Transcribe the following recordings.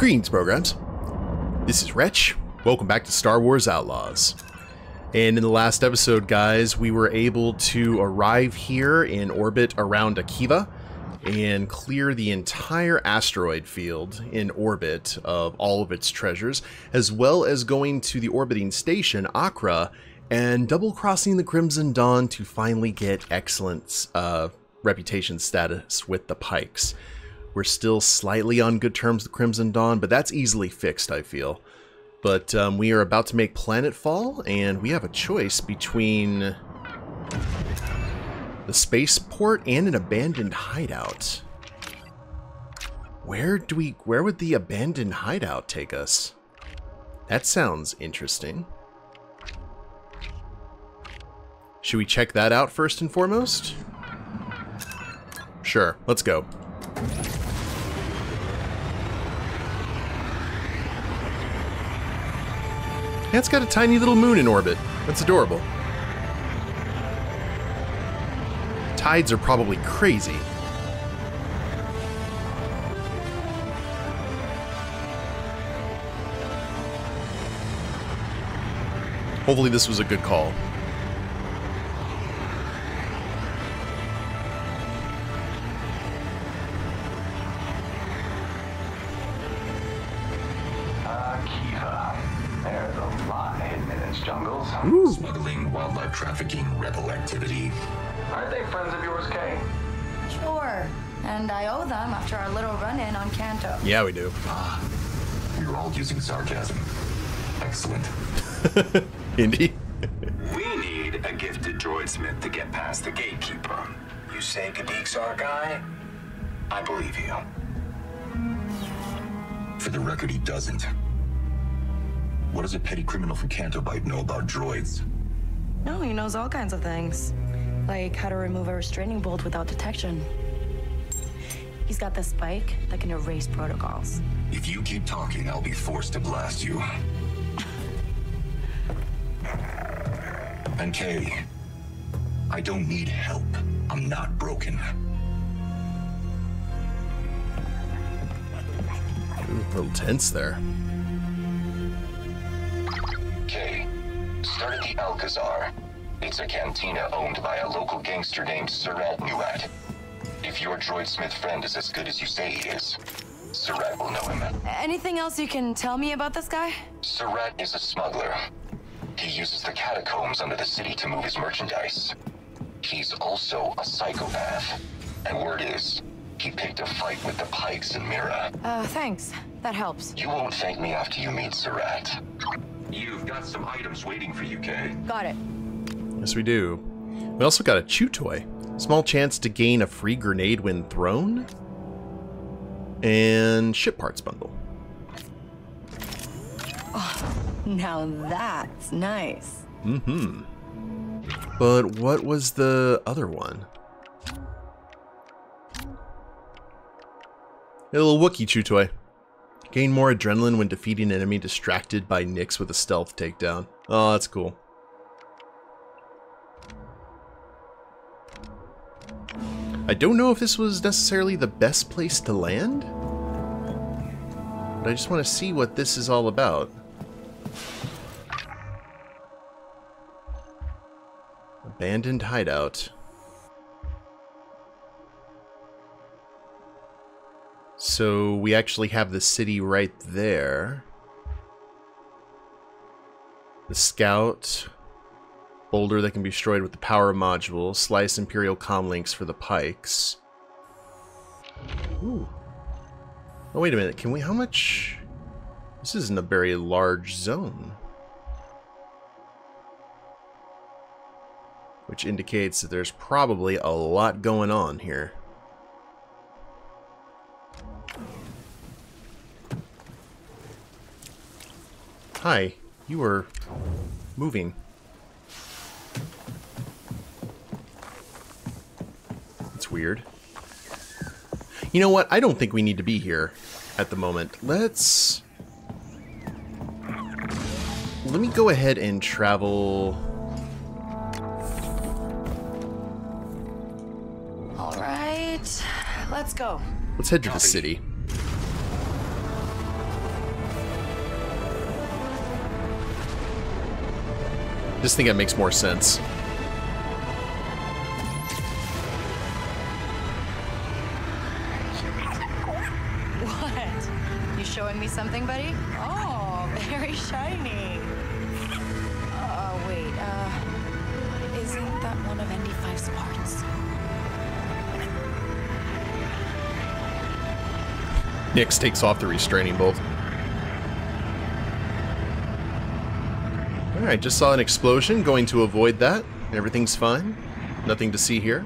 Greetings, programs. This is Wretch. Welcome back to Star Wars Outlaws. And in the last episode, guys, we were able to arrive here in orbit around Akiva and clear the entire asteroid field in orbit of all of its treasures, as well as going to the orbiting station, Akra, and double crossing the Crimson Dawn to finally get excellent uh, reputation status with the Pikes. We're still slightly on good terms with Crimson Dawn, but that's easily fixed, I feel. But um, we are about to make Planetfall, and we have a choice between the spaceport and an abandoned hideout. Where do we where would the abandoned hideout take us? That sounds interesting. Should we check that out first and foremost? Sure, let's go. Yeah, it's got a tiny little moon in orbit. That's adorable. Tides are probably crazy. Hopefully this was a good call. Yeah, we do. Ah. We were all using sarcasm. Excellent. Indy. We need a gifted droidsmith to get past the gatekeeper. You say Gadik's our guy? I believe you. For the record, he doesn't. What does a petty criminal from Canto Bight know about droids? No, he knows all kinds of things. Like how to remove a restraining bolt without detection. He's got the spike that can erase protocols. If you keep talking, I'll be forced to blast you. And Kay, I don't need help. I'm not broken. Ooh, a little tense there. Kay, start at the Alcazar. It's a cantina owned by a local gangster named Surat Nuat. If your droid smith friend is as good as you say he is, Surat will know him. Anything else you can tell me about this guy? Surat is a smuggler. He uses the catacombs under the city to move his merchandise. He's also a psychopath. And word is, he picked a fight with the Pikes and Mira. Uh, thanks. That helps. You won't thank me after you meet Surat. You've got some items waiting for you, Kay. Got it. Yes, we do. We also got a chew toy. Small chance to gain a free grenade when thrown. And ship parts bundle. Now that's nice. Mm-hmm. But what was the other one? A little Wookiee chew toy. Gain more adrenaline when defeating an enemy distracted by Nix with a stealth takedown. Oh, that's cool. I don't know if this was necessarily the best place to land. But I just want to see what this is all about. Abandoned hideout. So we actually have the city right there. The scout. Boulder that can be destroyed with the power module. Slice Imperial comlinks for the pikes. Ooh. Oh, wait a minute. Can we... How much... This isn't a very large zone. Which indicates that there's probably a lot going on here. Hi, you were moving. Weird. You know what? I don't think we need to be here at the moment. Let's... Let me go ahead and travel... Alright, let's go. Let's head to the city. Just think it makes more sense. Something, buddy? Oh, very shiny. Oh, wait, uh, isn't that one of ND5's parts? Nix takes off the restraining bolt. Alright, just saw an explosion. Going to avoid that. Everything's fine. Nothing to see here.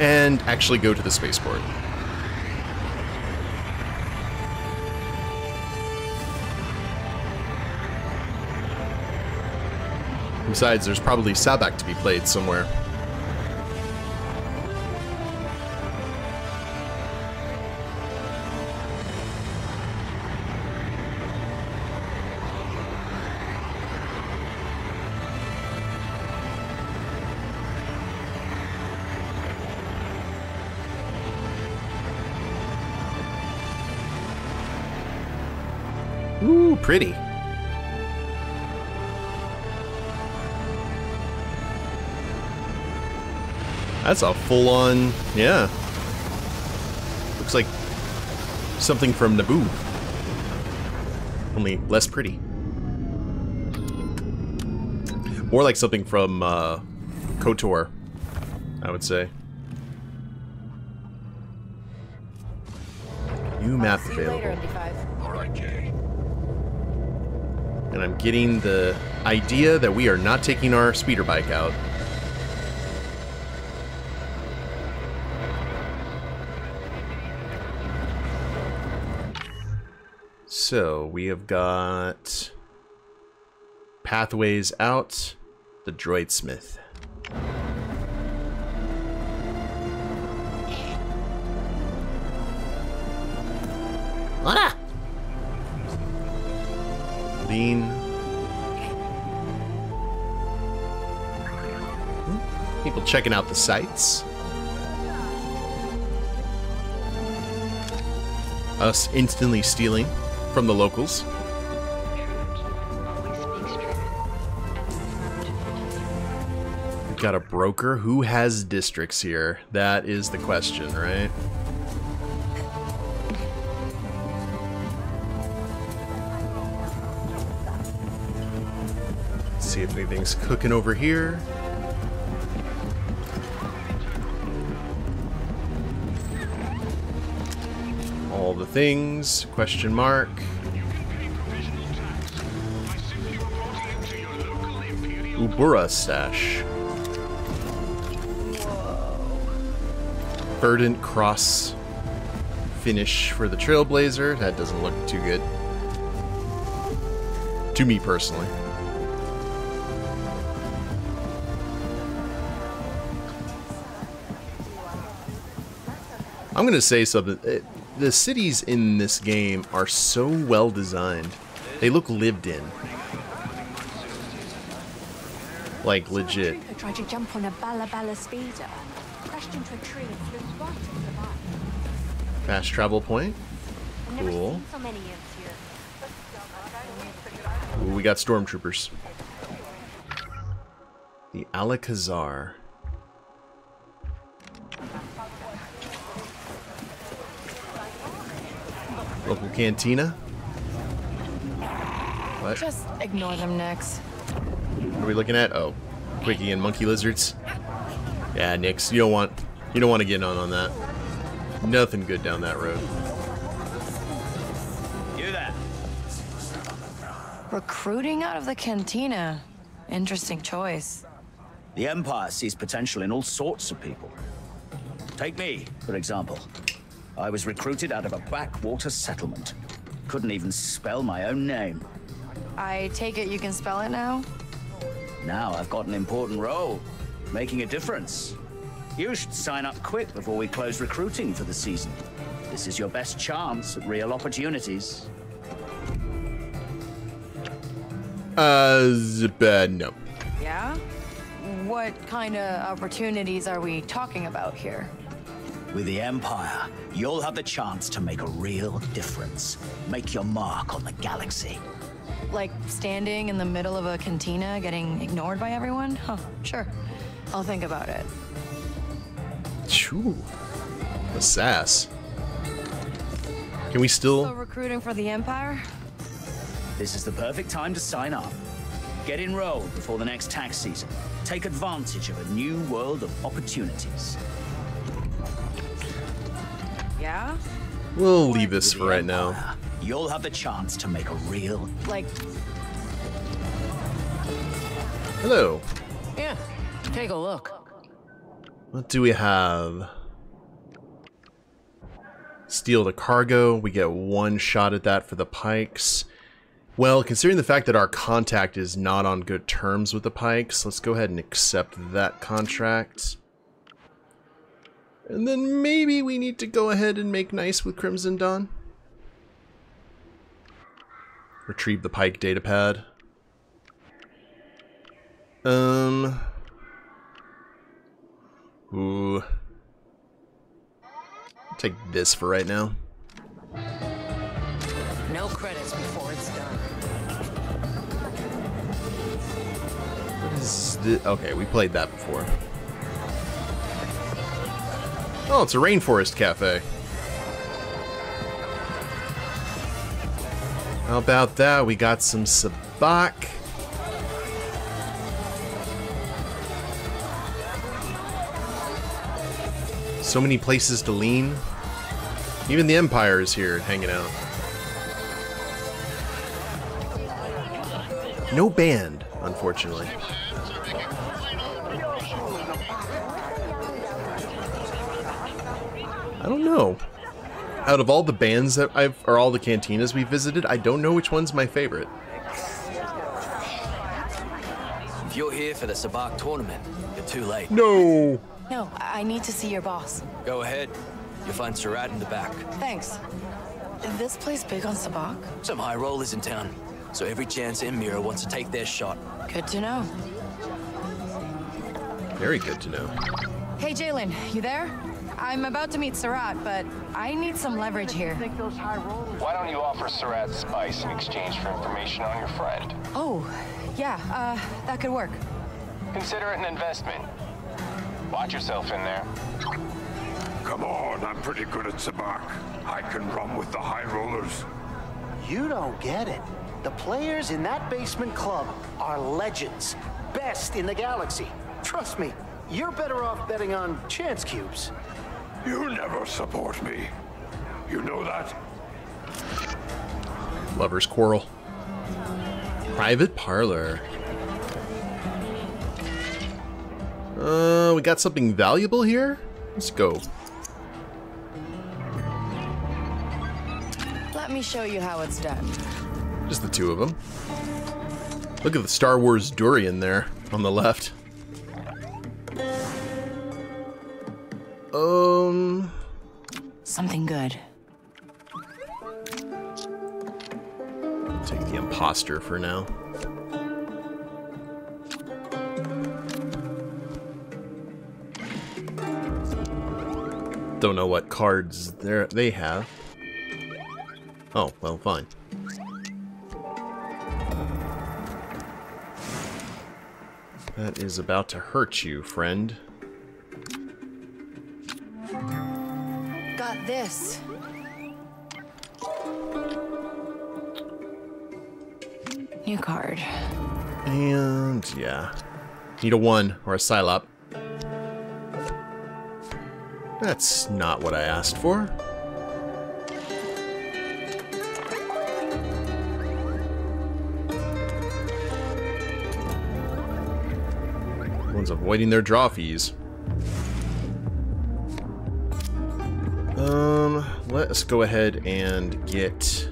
And actually go to the spaceport. Besides, there's probably Sabacc to be played somewhere. That's a full-on, yeah. Looks like something from Naboo. Only less pretty. More like something from uh, KOTOR, I would say. New map See you later, available. ND5. All right, And I'm getting the idea that we are not taking our speeder bike out. So we have got pathways out, the droid smith. Lean. People checking out the sights. Us instantly stealing from the locals. Got a broker. Who has districts here? That is the question, right? Let's see if anything's cooking over here. All the things, question mark. Ubura stash. Verdant cross finish for the Trailblazer. That doesn't look too good. To me personally. I'm gonna say something. Eh, The cities in this game are so well designed. They look lived in. Like legit. Trooper tried to jump on a Bala Bala speeder, crashed into a tree and flew right into the mine. Fast travel point. Cool. seen so many of you. Ooh, we got stormtroopers. The Alcazar. Local cantina. What? Just ignore them, Nix. What are we looking at? Oh, Quickie and monkey lizards. Yeah, Nix, you don't want you don't want to get on on that. Nothing good down that road. You there? Recruiting out of the cantina. Interesting choice. The Empire sees potential in all sorts of people. Take me, for example. I was recruited out of a backwater settlement. Couldn't even spell my own name. I take it you can spell it now? Now I've got an important role, making a difference. You should sign up quick before we close recruiting for the season. This is your best chance at real opportunities. Uh, zip, no. Yeah? What kind of opportunities are we talking about here? With the Empire, you'll have the chance to make a real difference. Make your mark on the galaxy. Like standing in the middle of a cantina getting ignored by everyone? Huh, sure. I'll think about it. Choo. The sass. Can we So still... recruiting for the Empire? This is the perfect time to sign up. Get enrolled before the next tax season. Take advantage of a new world of opportunities. Yeah? We'll leave this for right now. You'll have the chance to make a real Like, Hello. Yeah, take a look. What do we have? Steal the cargo. We get one shot at that for the Pikes. Well, considering the fact that our contact is not on good terms with the Pikes, let's go ahead and accept that contract. And then maybe we need to go ahead and make nice with Crimson Dawn. Retrieve the Pike datapad. Um... Ooh. Take this for right now. No credits before it's done. What is thi- Okay, we played that before. Oh, it's a rainforest cafe. How about that? We got some sabacc. So many places to lean. Even the Empire is here hanging out. No band, unfortunately. Know. Out of all the bands that I've, or all the cantinas we visited, I don't know which one's my favorite. If you're here for the Sabacc tournament, you're too late. No. no, I I need to see your boss. Go ahead. You'll find Surat in the back. Thanks. This place big on Sabacc? Some high rollers in town, so every chance Mira wants to take their shot. Good to know. Very good to know. Hey, Jaylen, you there? I'm about to meet Surat, but I need some leverage here. Why don't you offer Surat spice in exchange for information on your friend? Oh, yeah, uh, that could work. Consider it an investment. Watch yourself in there. Come on, I'm pretty good at Sabacc. I can run with the high rollers. You don't get it. The players in that basement club are legends. Best in the galaxy. Trust me, you're better off betting on chance cubes. You never support me. You know that? Lover's Quarrel. Private Parlor. Uh, we got something valuable here? Let's go. Let me show you how it's done. Just the two of them. Look at the Star Wars durian there on the left. Imposter for now. Don't know what cards there they have. Oh, well, fine. That is about to hurt you, friend. Got this. Card. And yeah. Need a one or a Sylop. That's not what I asked for. One's avoiding their draw fees. Um, let's go ahead and get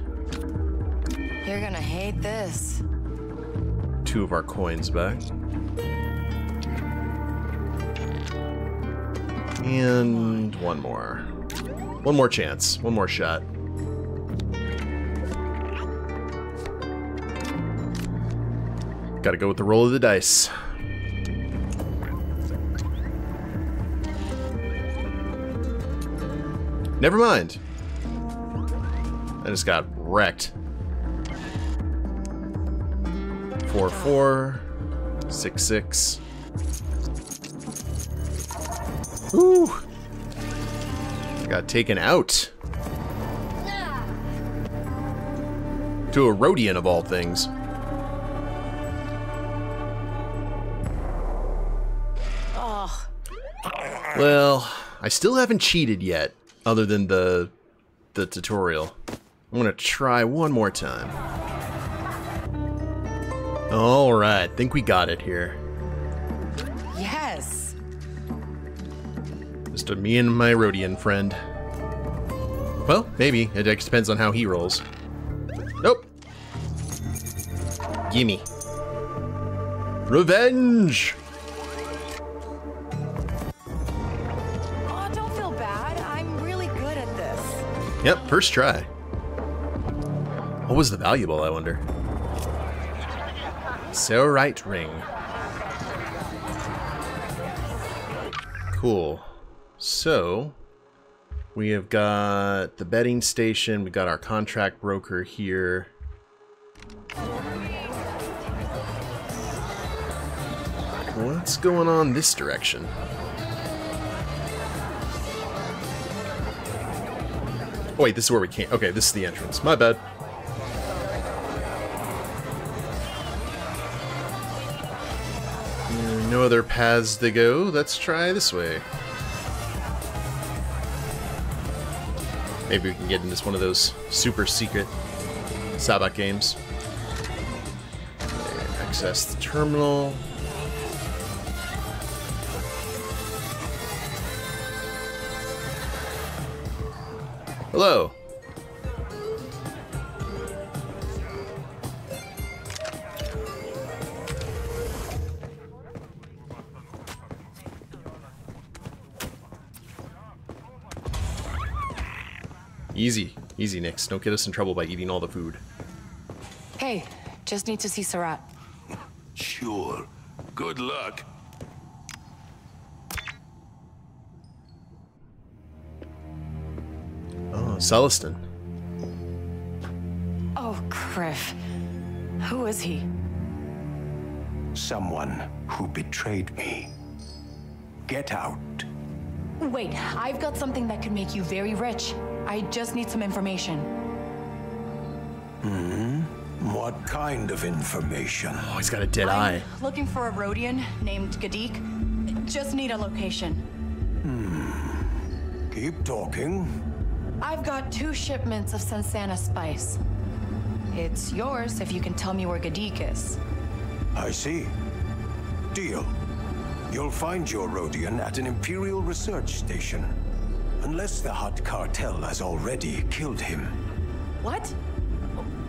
You're gonna hate this. Two of our coins back. And one more. One more chance. One more shot. Gotta go with the roll of the dice. Never mind. I just got wrecked. Four four, six six. Ooh. Got taken out. To a Rodian of all things. Oh, Well, I still haven't cheated yet, other than the the tutorial. I'm gonna try one more time. Alright, think we got it here. yes. Just a me and my Rodian friend. Well, maybe. It just depends on how he rolls. Nope. Gimme. Revenge! Oh, don't feel bad. I'm really good at this. Yep, first try. What was the valuable, I wonder? Saorite ring. Cool. So, we have got the betting station, we got our contract broker here. What's going on this direction? Oh wait, this is where we came. Okay, this is the entrance. My bad. Other paths to go. Let's try this way. Maybe we can get into one of those super secret Sabacc games. Access the terminal. Hello. Easy. Easy, Nix. Don't get us in trouble by eating all the food. Hey, just need to see Surat. Sure. Good luck. Oh, Celestin. Oh, Griff. Who is he? Someone who betrayed me. Get out. Wait, I've got something that could make you very rich. I just need some information. Hmm? What kind of information? Oh, he's got a dead eye. Looking for a Rodian named Gadik. Just need a location. Hmm. Keep talking. I've got two shipments of Sansana spice. It's yours if you can tell me where Gadik is. I see. Deal. You'll find your Rodian at an Imperial research station. Unless the Hutt Cartel has already killed him. What?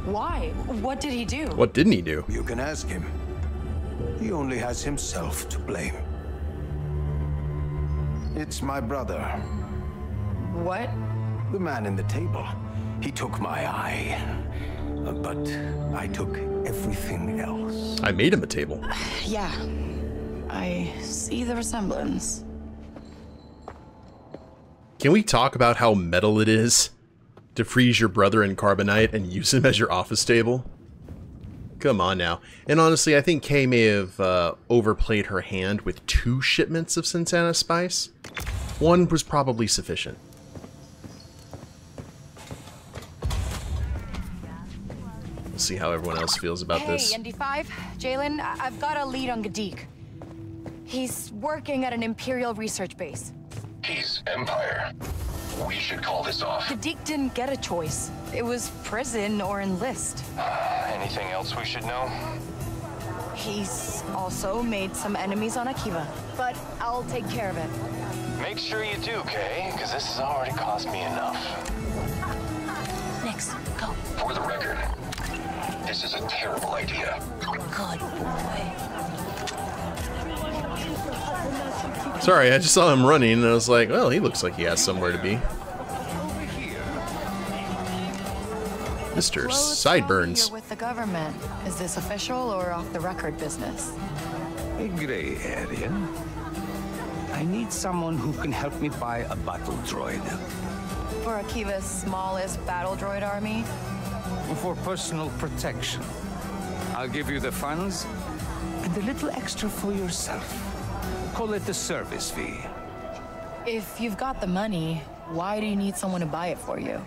Why? What did he do? What didn't he do? You can ask him. He only has himself to blame. It's my brother. What? The man in the table. He took my eye. Uh, but I took everything else. I made him a table. Yeah. I see the resemblance. Can we talk about how metal it is to freeze your brother in carbonite and use him as your office table? Come on now. And honestly, I think Kay may have uh, overplayed her hand with two shipments of Santana spice. One was probably sufficient. We'll see how everyone else feels about hey, this. ND5, Jaylen, I've got a lead on Gadik. He's working at an Imperial research base. He's Empire. We should call this off. Gadik didn't get a choice. It was prison or enlist. Uh, anything else we should know? He's also made some enemies on Akiva, but I'll take care of it. Make sure you do, Kay, because this has already cost me enough. Nix, go. For the record, this is a terrible idea. Good boy. Sorry, I just saw him running and I was like, well, he looks like he has somewhere to be. Mr. Sideburns. You're with the government. Is this official or off the record business? A gray area. I need someone who can help me buy a battle droid. For Akiva's smallest battle droid army? For personal protection. I'll give you the funds and a little extra for yourself. Call it the service fee. If you've got the money, why do you need someone to buy it for you?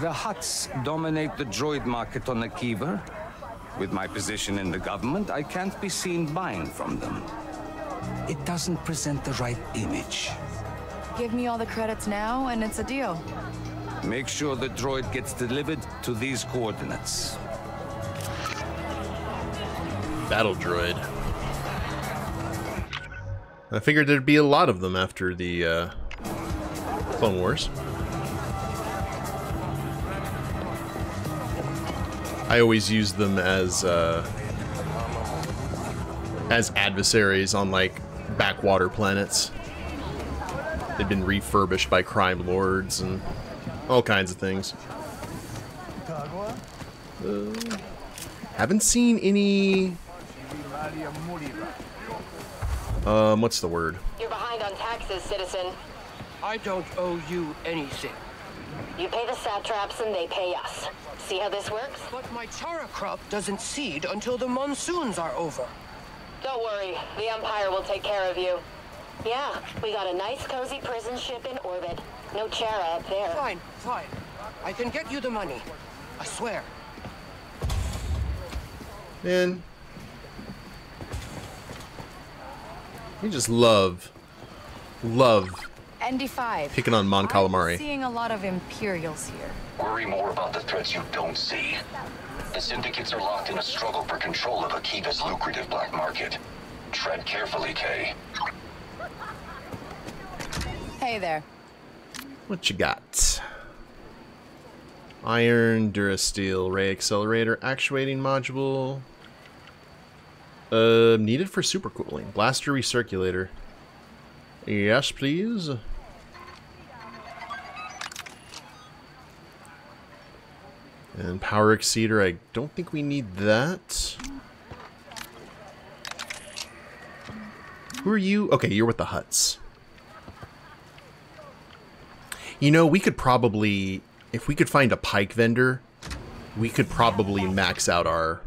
The Hutts dominate the droid market on Akiva. With my position in the government, I can't be seen buying from them. It doesn't present the right image. Give me all the credits now, and it's a deal. Make sure the droid gets delivered to these coordinates. Battle droid. I figured there'd be a lot of them after the uh, Clone Wars. I always use them as uh, as adversaries on like backwater planets. They've been refurbished by crime lords and all kinds of things. Uh, haven't seen any. Um, what's the word? You're behind on taxes, citizen. I don't owe you anything. You pay the satraps and they pay us. See how this works? But my chara crop doesn't seed until the monsoons are over. Don't worry, the Empire will take care of you. Yeah, we got a nice cozy prison ship in orbit. No chara up there. Fine, fine. I can get you the money. I swear. Man. You just love, love ND5. picking on Mon Calamari. I'm seeing a lot of Imperials here. Worry more about the threats you don't see. The syndicates are locked in a struggle for control of Akiva's lucrative black market. Tread carefully, Kay. Hey there. What you got? Iron, Durasteel, Ray Accelerator, Actuating Module. Uh, needed for super supercooling. Blaster Recirculator. Yes, please. And Power Exceeder, I don't think we need that. Who are you? Okay, you're with the Hutts. You know, we could probably, if we could find a pike vendor, we could probably max out our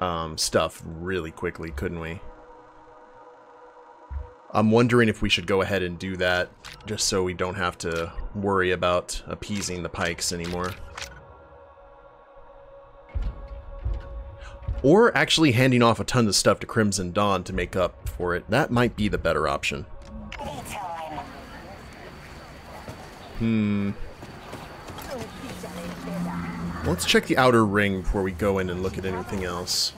um, stuff really quickly, couldn't we? I'm wondering if we should go ahead and do that, just so we don't have to worry about appeasing the pikes anymore. Or actually handing off a ton of stuff to Crimson Dawn to make up for it. That might be the better option. Hmm. Let's check the outer ring before we go in and look at anything else.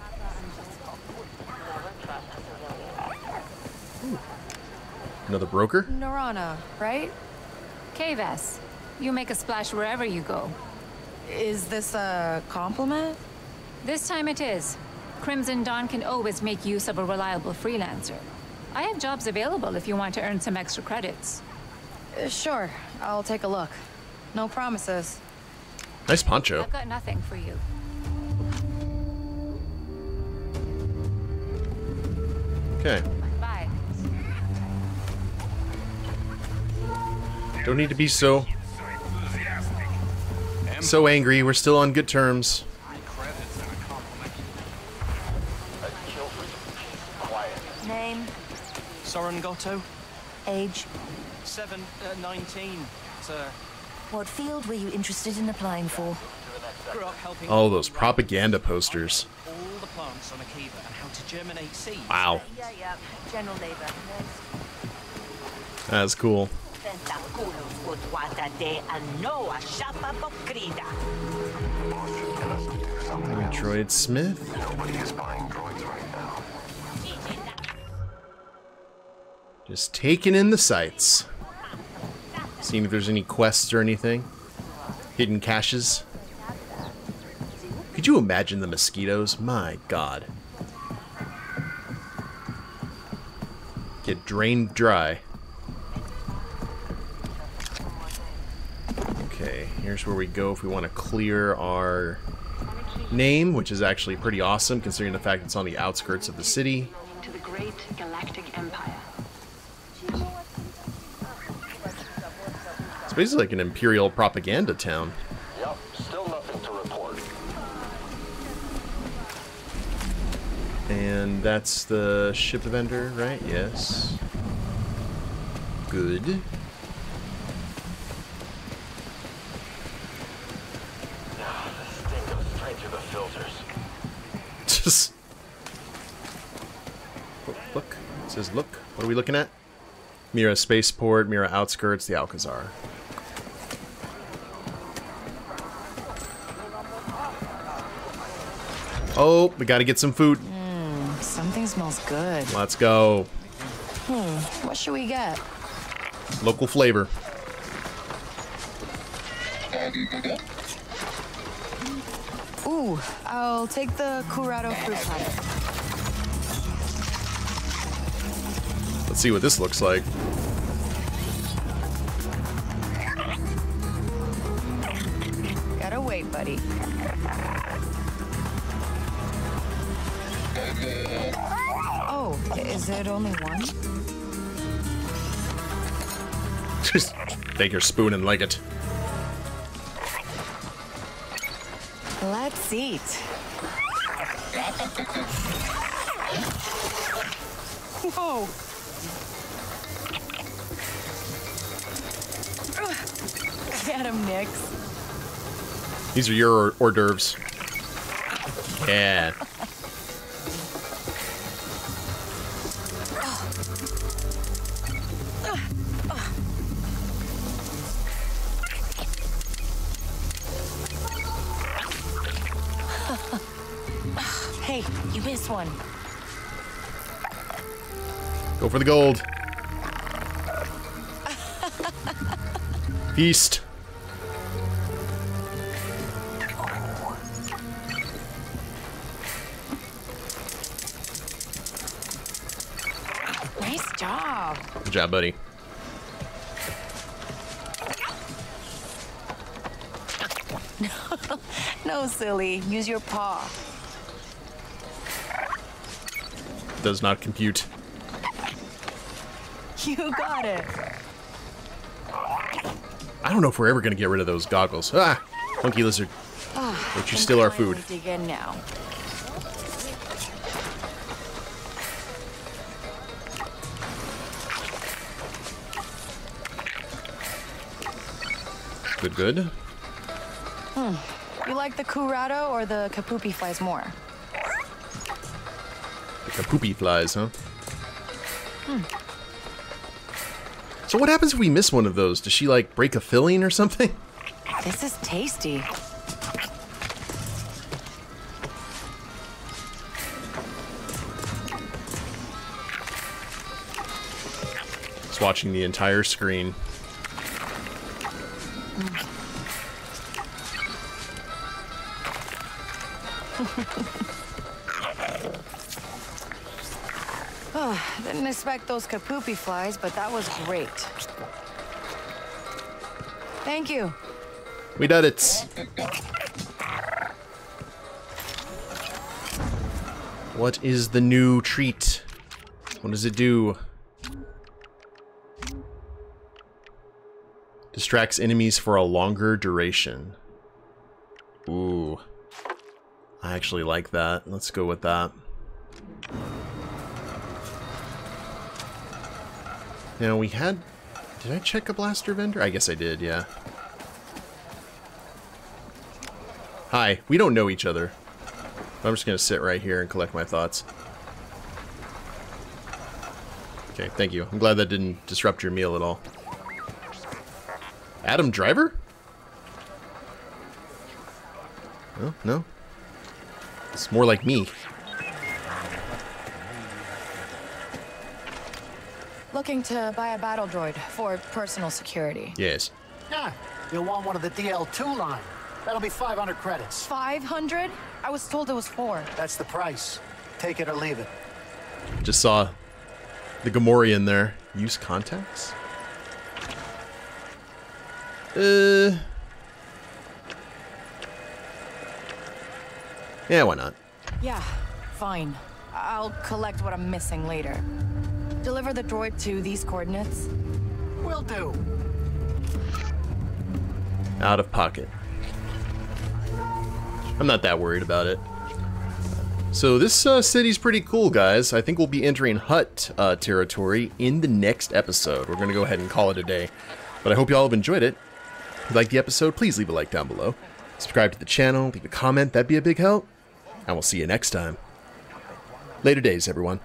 Ooh. Another broker? Norana, right? Kves, you make a splash wherever you go. Is this a compliment? This time it is. Crimson Dawn can always make use of a reliable freelancer. I have jobs available if you want to earn some extra credits. Uh, sure, I'll take a look. No promises. Nice poncho. I've got nothing for you. Okay. Bye. Don't need to be so so angry. We're still on good terms. Name, Soren Gotto, age, 7, uh, 19, sir. What field were you interested in applying for? Grew All those propaganda posters. all the plants on Akiva and how to germinate seeds. Wow. Yeah, yeah. General labor. That's cool. Droid Smith. Nobody is buying droids right now. Just taking in the sights. Seeing if there's any quests or anything. Hidden caches. Could you imagine the mosquitoes? My god. Get drained dry. Okay, here's where we go if we want to clear our name, which is actually pretty awesome considering the fact it's on the outskirts of the city. To the great galactic empire. It's basically like an imperial propaganda town. Yep, still nothing to report. And that's the ship vendor, right? Yes. Good. This thing goes straight through the filters. Just look, look. It says look. What are we looking at? Mira spaceport, Mira outskirts, the Alcazar. Oh, we gotta get some food. Mmm, something smells good. Let's go. Hmm, what should we get? Local flavor. Ooh, I'll take the Curado fruit pie. Let's see what this looks like. Gotta wait, buddy. Oh, is it only one? Just take your spoon and like it. Let's eat. Oh. Whoa. Get him, Nix. These are your hors d'oeuvres. Yeah. You missed one. Go for the gold. Feast. Nice job. Good job, buddy. no, silly. Use your paw. Does not compute. You got it. I don't know if we're ever gonna get rid of those goggles. Ah! Monkey lizard. Ah, Don't you steal our food. Dig in now. Good, good. Hmm. You like the curado or the kapupi flies more? The poopy flies, huh? Hmm. So what happens if we miss one of those? Does she, like, break a filling or something? This is tasty. Just watching the entire screen. Expect those kapupi flies, but that was great. Thank you. We did it. What is the new treat? What does it do? Distracts enemies for a longer duration. Ooh. I actually like that. Let's go with that. Now we had... Did I check a blaster vendor? I guess I did, yeah. Hi, we don't know each other. I'm just gonna sit right here and collect my thoughts. Okay, thank you. I'm glad that didn't disrupt your meal at all. Adam Driver? No, no. It's more like me. Looking to buy a battle droid for personal security. Yes. Yeah, you'll want one of the DL2 line. That'll be 500 credits. 500? I was told it was four. That's the price. Take it or leave it. Just saw the Gamorrean there. Use contacts? Uh. Yeah, why not? Yeah, fine. I'll collect what I'm missing later. Deliver the droid to these coordinates. Will do. out of pocket. I'm not that worried about it. So this uh, city's pretty cool, guys. I think we'll be entering Hutt uh, territory in the next episode. We're going to go ahead and call it a day. But I hope you all have enjoyed it. If you liked the episode, please leave a like down below. Subscribe to the channel, leave a comment, that'd be a big help. And we'll see you next time. Later days, everyone.